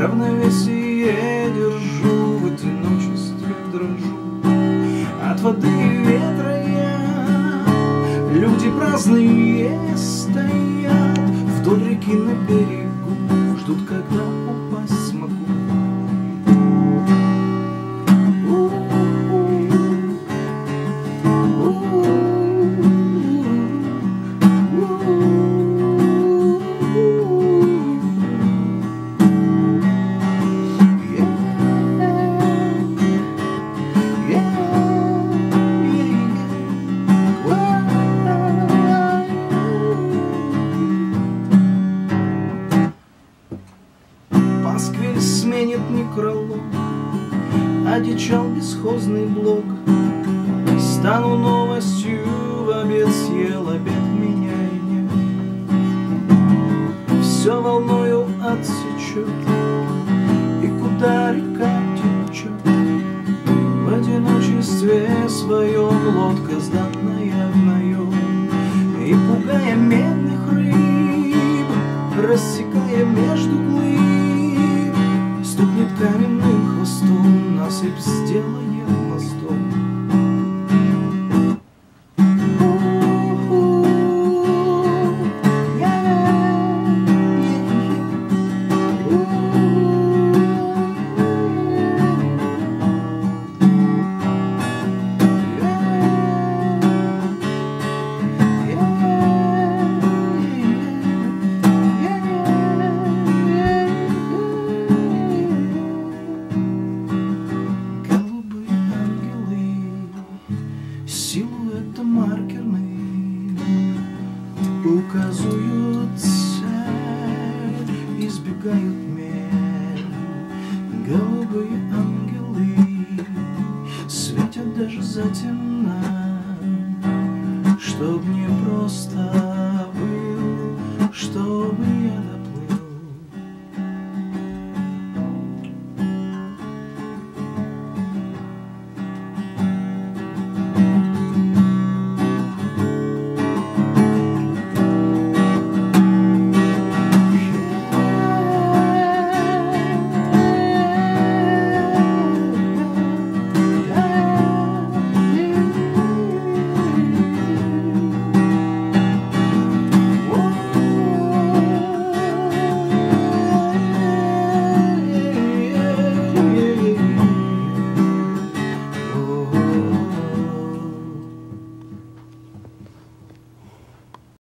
Равновесие держу, в одиночестве дрожу. От воды и ветра я Люди праздные стоят. Вдоль реки на берегу Ждут, когда некролог Одичал бесхозный блок. Стану новостью в обед съел обед меня и нет Все волною отсечет И куда река течет? В одиночестве своем лодка сданная в наем И пугая медных рыб Рассекая между глыб Стукнет каменным хвостом Насыпь сделает силуэты маркерные Указывают цель, избегают мель. Голубые ангелы светят даже затемно Чтоб не